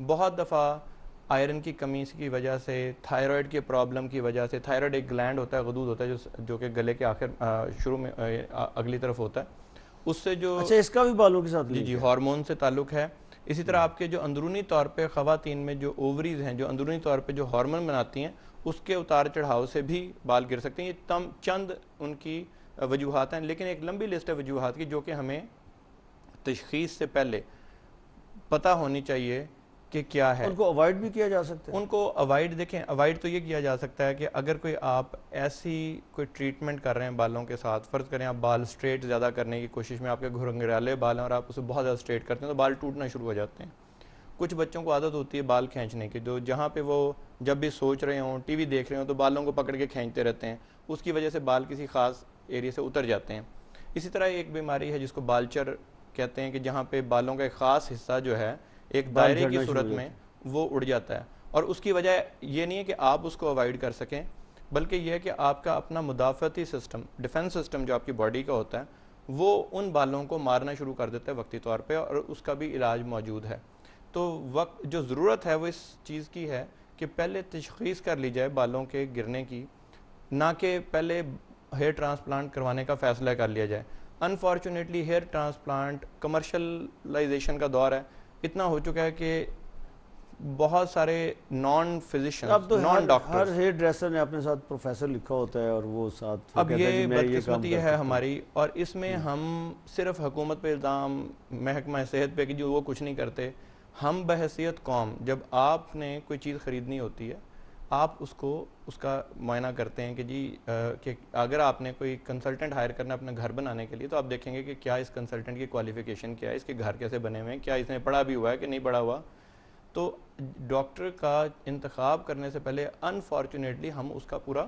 बहुत दफ़ा आयरन की कमी की वजह से थायराइड की प्रॉब्लम की वजह से थायराइड एक ग्लैंड होता है गदूद होता है जो जो कि गले के आखिर शुरू में आ, अगली तरफ़ होता है। उससे जो अच्छा इसका भी बालों के साथ जी जी हार्मोन से ताल्लुक है। इसी तरह आपके जो अंदरूनी तौर पे ख़वातीन में जो ओवरीज हैं जो अंदरूनी तौर पे जो हार्मोन बनाती हैं उसके उतार चढ़ाव से भी बाल गिर सकते हैं। ये तम चंद उनकी वजूहत हैं लेकिन एक लंबी लिस्ट है वजूहत की जो कि हमें तशखीस से पहले पता होनी चाहिए कि क्या है। उनको अवॉइड भी किया जा सकता है। उनको अवॉइड देखें अवॉइड तो ये किया जा सकता है कि अगर कोई आप ऐसी कोई ट्रीटमेंट कर रहे हैं बालों के साथ फ़र्ज़ करें आप बाल स्ट्रेट ज़्यादा करने की कोशिश में आपके घुरंगराले बाल हैं और आप उसे बहुत ज़्यादा स्ट्रेट करते हैं तो बाल टूटना शुरू हो जाते हैं। कुछ बच्चों को आदत होती है बाल खींचने की जो जहाँ पे वो जब भी सोच रहे हों टीवी देख रहे हों तो बालों को पकड़ के खींचते रहते हैं। उसकी वजह से बाल किसी ख़ास एरिया से उतर जाते हैं। इसी तरह एक बीमारी है जिसको बालचर कहते हैं कि जहाँ पे बालों का एक ख़ास हिस्सा जो है एक दायरे की सूरत में वो उड़ जाता है। और उसकी वजह ये नहीं है कि आप उसको अवॉइड कर सकें बल्कि यह है कि आपका अपना मुदाफ़ती सिस्टम डिफेंस सिस्टम जो आपकी बॉडी का होता है वो उन बालों को मारना शुरू कर देता है वक्ती तौर पे और उसका भी इलाज मौजूद है। तो वक्त जो ज़रूरत है वो इस चीज़ की है कि पहले तशखीस कर ली जाए बालों के गिरने की ना कि पहले हेयर ट्रांसप्लांट करवाने का फ़ैसला कर लिया जाए। अनफॉर्चुनेटली हेयर ट्रांसप्लांट कमर्शलाइजेशन का दौर है। इतना हो चुका है कि बहुत सारे नॉन फिजिशियन अब तो नॉन डॉक्टर हर हेयर ड्रेसर ने अपने साथ प्रोफेसर लिखा होता है और वो साथ अब ये बदकिस्मती ये है हमारी और इसमें। हम सिर्फ़ हुकूमत पे इल्ज़ाम महकमा सेहत पे कि जो वो कुछ नहीं करते हम बहसीत कौम जब आपने कोई चीज़ ख़रीदनी होती है आप उसको उसका मुआयना करते हैं कि जी आ, कि अगर आपने कोई कंसल्टेंट हायर करना अपना घर बनाने के लिए तो आप देखेंगे कि क्या इस कंसल्टेंट की क्वालिफिकेशन क्या है इसके घर कैसे बने हुए हैं क्या इसने पढ़ा भी हुआ है कि नहीं पढ़ा हुआ। तो डॉक्टर का इंतखब करने से पहले अनफॉर्चुनेटली हम उसका पूरा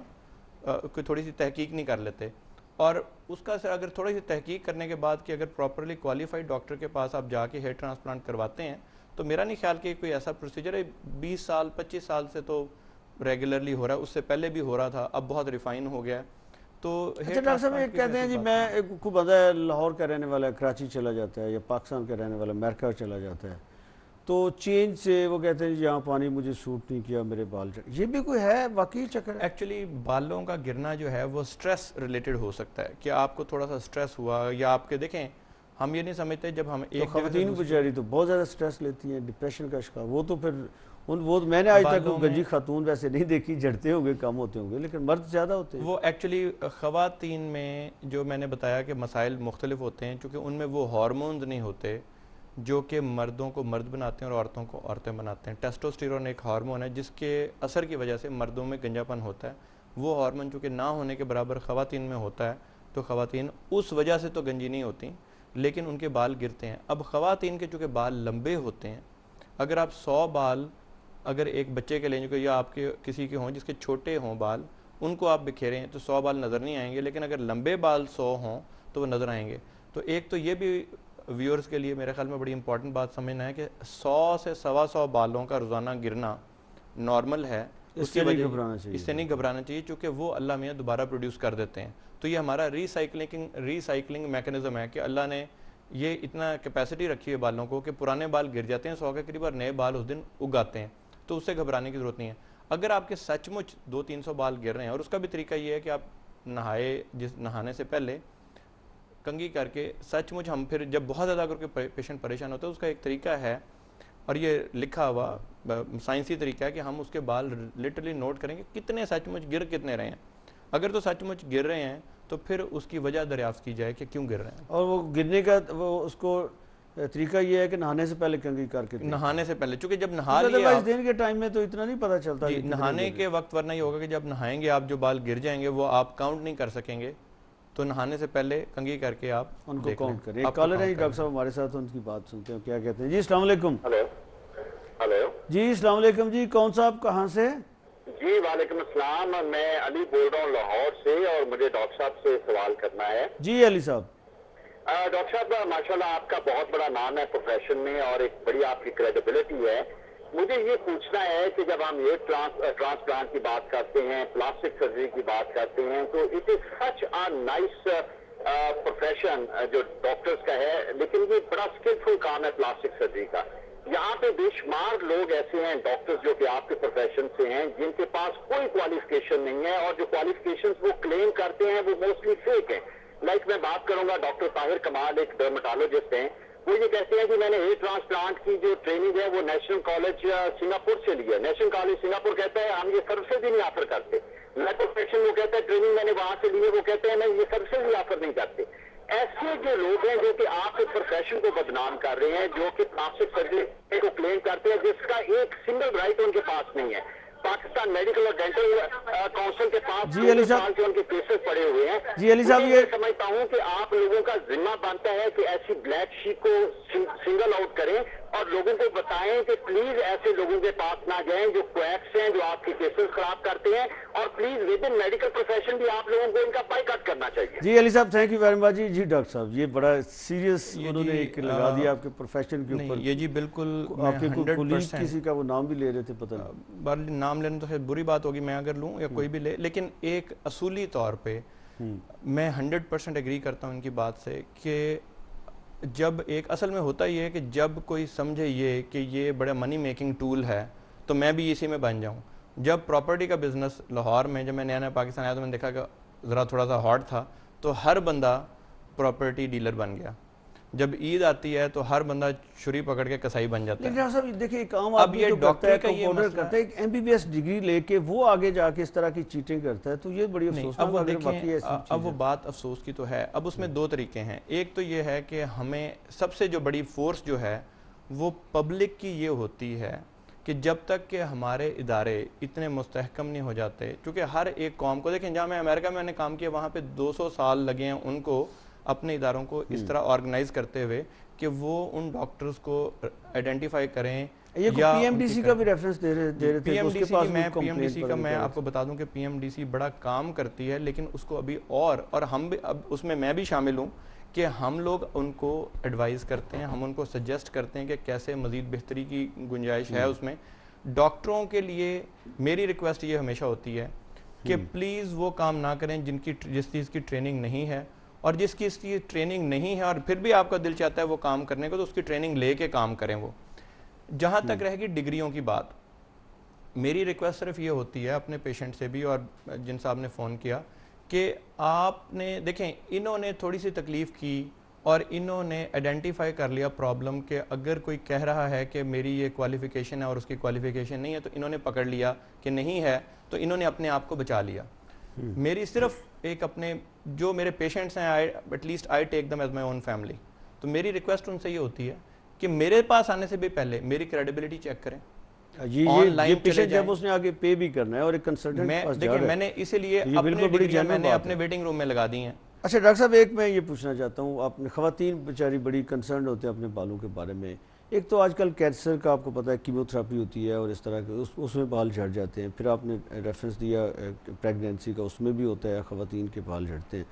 कोई थोड़ी सी तहकीक नहीं कर लेते। और उसका सर अगर थोड़ी सी तहकीक करने के बाद कि अगर प्रॉपरली क्वालिफाइड डॉक्टर के पास आप जाके हेयर ट्रांसप्लांट करवाते हैं तो मेरा नहीं ख्याल कि कोई ऐसा प्रोसीजर है बीस साल पच्चीस साल से तो रेगुलरली हो रहा है उससे पहले भी हो रहा था अब बहुत रिफाइन हो गया तो अच्छा डॉक्टर साहब ये कहते हैं जी मैं खूब बंदा लाहौर का रहने वाला है कराची चला जाता है या पाकिस्तान का रहने वाला अमेरिका चला जाता है। तो चेंज से वो कहते हैं यहाँ पानी मुझे सूट नहीं किया मेरे बाल ये भी कोई है वाकई चक्कर? एक्चुअली बालों का गिरना जो है वो स्ट्रेस रिलेटेड हो सकता है। कि आपको थोड़ा सा स्ट्रेस हुआ? या आपके देखें हम ये नहीं समझते जब हम एक तो एक खातन बेचारी तो बहुत ज़्यादा स्ट्रेस लेती हैं डिप्रेशन का शिकार वो तो फिर उन वो मैंने आज तक गंजी खातून वैसे नहीं देखी जड़ते होंगे कम होते होंगे लेकिन मर्द ज़्यादा होते हैं। वो एक्चुअली ख़वातीन में जो मैंने बताया कि मसाइल मुख्तलिफ़ होते हैं चूँकि उनमें वो हारमोन्स नहीं होते जो कि मर्दों को मर्द बनाते हैं और औरतों को औरतें बनाते हैं। टेस्टोस्टेरोन एक हार्मोन है जिसके असर की वजह से मर्दों में गंजापन होता है। वो हार्मोन चूँकि ना होने के बराबर ख़वातीन में होता है तो ख़वातीन उस वजह से तो गंजी नहीं होती लेकिन उनके बाल गिरते हैं। अब ख़वातीन के चूँकि बाल लंबे होते हैं अगर आप सौ बाल अगर एक बच्चे के लेंगे या आपके किसी के हों जिसके छोटे हों बाल उनको आप बिखेरें तो सौ बाल नज़र नहीं आएँगे लेकिन अगर लंबे बाल सौ हों तो वो नज़र आएँगे। तो एक तो ये भी व्यूअर्स के लिए मेरे ख्याल में बड़ी इंपॉर्टेंट बात समझना है कि सौ से सवा सौ बालों का रोज़ाना गिरना नॉर्मल है। उसकी वजह चाहिए। इससे नहीं घबराना चाहिए क्योंकि वो अल्लाह मियाँ दोबारा प्रोड्यूस कर देते हैं। तो ये हमारा रीसाइकलिंग रीसाइकलिंग मैकेनिज्म है कि अल्लाह ने ये इतना कैपेसिटी रखी है बालों को कि पुराने बाल गिर जाते हैं सौ के करीब और नए बाल उस दिन उगाते हैं। तो उससे घबराने की ज़रूरत नहीं है। अगर आपके सचमुच दो तीन सौ बाल गिर रहे हैं, और उसका भी तरीका ये है कि आप नहाए, जिस, नहाने से पहले कंगी करके सचमुच हम फिर जब बहुत ज़्यादा कोई पेशेंट परेशान होता है, उसका एक तरीका है, और ये लिखा हुआ साइंसी तरीका है कि हम उसके बाल लिटरली नोट करेंगे कितने सचमुच गिर कितने रहे हैं। अगर तो सचमुच गिर रहे हैं तो फिर उसकी वजह दरियाफ्त की जाए कि क्यों गिर रहे हैं। और वो गिरने का, वो उसको तरीका ये है कि नहाने से पहले कंगी करके नहाने से पहले क्योंकि जब नहा तो लिया दिन के टाइम में तो इतना नहीं पता चलता नहाने के वक्त वरना ये होगा कि जब नहाएँगे आप जो बाल गिर जाएँगे वो आप काउंट नहीं कर सकेंगे। तो नहाने से पहले कंगी करके आप उनको काउंट करें। कॉलर है डॉक्टर साहब हमारे साथ उनकी बात सुनते हैं क्या कहते हैं। जी अस्सलाम वालेकुम। हेलो। हेलो। जी अस्सलाम जी कौन सा आप कहाँ से? जी वालेकुम अस्सलाम। मैं अली बोल रहा हूँ लाहौर से और मुझे डॉक्टर साहब से सवाल करना है। जी अली साहब। डॉक्टर साहब, माशाल्लाह आपका बहुत बड़ा नाम है प्रोफेशन में और एक बड़ी आपकी क्रेडिबिलिटी है। मुझे ये पूछना है कि जब हम ये ट्रांस ट्रांसप्लांट की बात करते हैं प्लास्टिक सर्जरी की बात करते हैं तो it is such a nice profession जो डॉक्टर्स का है, लेकिन ये बड़ा स्किलफुल काम है प्लास्टिक सर्जरी का। यहाँ पे बेशुमार लोग ऐसे हैं डॉक्टर्स जो कि आपके प्रोफेशन से हैं, जिनके पास कोई क्वालिफिकेशन नहीं है और जो क्वालिफिकेशन वो क्लेम करते हैं, वो मोस्टली फेक है। लाइक मैं बात करूँगा, डॉक्टर ताहिर कमाल, एक डर्माटोलॉजिस्ट हैं। वो ये कहते हैं कि मैंने एयर ट्रांसप्लांट की जो ट्रेनिंग है, वो नेशनल कॉलेज सिंगापुर से ली है। नेशनल कॉलेज सिंगापुर कहता है, हम ये सर्विसेज़ ही नहीं ऑफ़र करते। प्रोफेशन वो कहता है ट्रेनिंग मैंने वहाँ से ली है। वो कहते हैं मैं ये सर्विसेज़ भी ऑफ़र नहीं करते। ऐसे जो लोग हैं, जो कि आपके प्रोफेशन को बदनाम कर रहे हैं, जो कि प्लास्टिक सर्जरी को क्लेम करते हैं, जिसका एक सिंगल राइट उनके पास नहीं है। पाकिस्तान मेडिकल और डेंटल काउंसिल के पास जी अली साहब। के उनके केसेस पड़े हुए हैं। जी अली साहब ये समझता हूँ कि आप लोगों का जिम्मा बनता है कि ऐसी ब्लैक शीट को सिंगल आउट करें और लोगों को बताएँ कि प्लीज़ ऐसे लोगों के पास ना जाएँ जो क्वैक्स हैं जो आपके केसेस खराब करते हैं और please within medical profession भी आप लोगों को इनका बाइकआउट करना चाहिए। जी अली साहब थैंक यू वेरी मच जी। जी डॉक्टर साहब ये बड़ा सीरियस उन्होंने एक लगा दिया आपके प्रोफेशन के ऊपर। ये जी बिल्कुल आपके कोई किसी का वो नाम भी ले रहे थे पता नहीं। नाम लेना तो खैर बुरी बात होगी मैं अगर लूँ या कोई भी ले लेकिन एक असूली तौर पे हम्म। मैं हंड्रेड परसेंट एग्री करता हूँ इनकी बात से कि जब एक, असल में होता ही है कि जब कोई समझे ये कि ये बड़ा मनी मेकिंग टूल है तो मैं भी इसी में बन जाऊँ। जब प्रॉपर्टी का बिज़नेस लाहौर में, जब मैं नया नया पाकिस्तान आया तो मैंने देखा कि ज़रा थोड़ा सा हॉट था तो हर बंदा प्रॉपर्टी डीलर बन गया। जब ईद आती है तो हर बंदा छुरी पकड़ के कसाई बन जाता है। साहब देखिए काम अब ये डॉक्टर का ये करता है एमबीबीएस डिग्री लेके वो आगे जाके इस तरह की चीटिंग करता है तो ये बड़ी अफसोस अब वो देखें अब वो बात अफसोस की तो है। अब उसमें दो तरीके हैं। एक तो ये है कि हमें सबसे जो बड़ी फोर्स जो है वो पब्लिक की ये होती है कि जब तक कि हमारे इदारे इतने मुस्तहकम नहीं हो जाते क्योंकि हर एक कौम को देखें जहाँ मैं अमेरिका में मैंने काम किया वहाँ पे 200 साल लगे हैं उनको अपने इदारों को इस हम्म। तरह ऑर्गेनाइज करते हुए कि वो उन डॉक्टर्स को आइडेंटिफाई करें ये पीएमडीसी का भी रेफरेंस दे रहे दे रहे थे पीएमडीसी की मैं पीएमडीसी का मैं आपको बता दूँ कि पीएमडीसी बड़ा काम करती है लेकिन उसको अभी और और हम भी अब उसमें मैं भी शामिल हूँ कि हम लोग उनको एडवाइस करते हैं हम उनको सजेस्ट करते हैं कि कैसे मज़ीद बेहतरी की गुंजाइश है हम्म। उसमें डॉक्टरों के लिए मेरी रिक्वेस्ट ये हमेशा होती है कि प्लीज़ हम्म। वो काम ना करें जिनकी जिस चीज़ की ट्रेनिंग नहीं है और जिसकी इसकी ट्रेनिंग नहीं है और फिर भी आपका दिल चाहता है वो काम करने को तो उसकी ट्रेनिंग ले के काम करें वो जहाँ तक हम्म। रहेगी डिग्रियों की बात मेरी रिक्वेस्ट सिर्फ़ ये होती है अपने पेशेंट से भी और जिन साहब ने फ़ोन किया कि आपने देखें इन्होंने थोड़ी सी तकलीफ़ की और इन्होंने आइडेंटिफाई कर लिया प्रॉब्लम कि अगर कोई कह रहा है कि मेरी ये क्वालिफ़िकेशन है और उसकी क्वालिफ़िकेशन नहीं है तो इन्होंने पकड़ लिया कि नहीं है तो इन्होंने अपने आप को बचा लिया। मेरी सिर्फ़ एक अपने जो मेरे पेशेंट्स हैं I at least I take them as my own family तो मेरी रिक्वेस्ट उनसे ये होती है कि मेरे पास आने से भी पहले मेरी क्रेडिबिलिटी चेक करें। ये ये ये पेशेंट जब उसने आगे पे भी करना है और एक कंसल्टेंट मैं देखिए मैंने इसीलिए अपने डिग्री मैंने अपने वेटिंग रूम में लगा दी हैं। अच्छा डॉक्टर साहब एक मैं ये पूछना चाहता हूँ आपने खातन बेचारी बड़ी कंसर्न होते हैं अपने बालों के बारे में। एक तो आजकल कैंसर का आपको पता है, कीमोथेरापी होती है और इस तरह के, उस, उसमें बाल झड़ जाते हैं। फिर आपने रेफरेंस दिया प्रेगनेंसी का, उसमें भी होता है ख़वान के बाल झड़ते हैं।